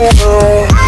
forever.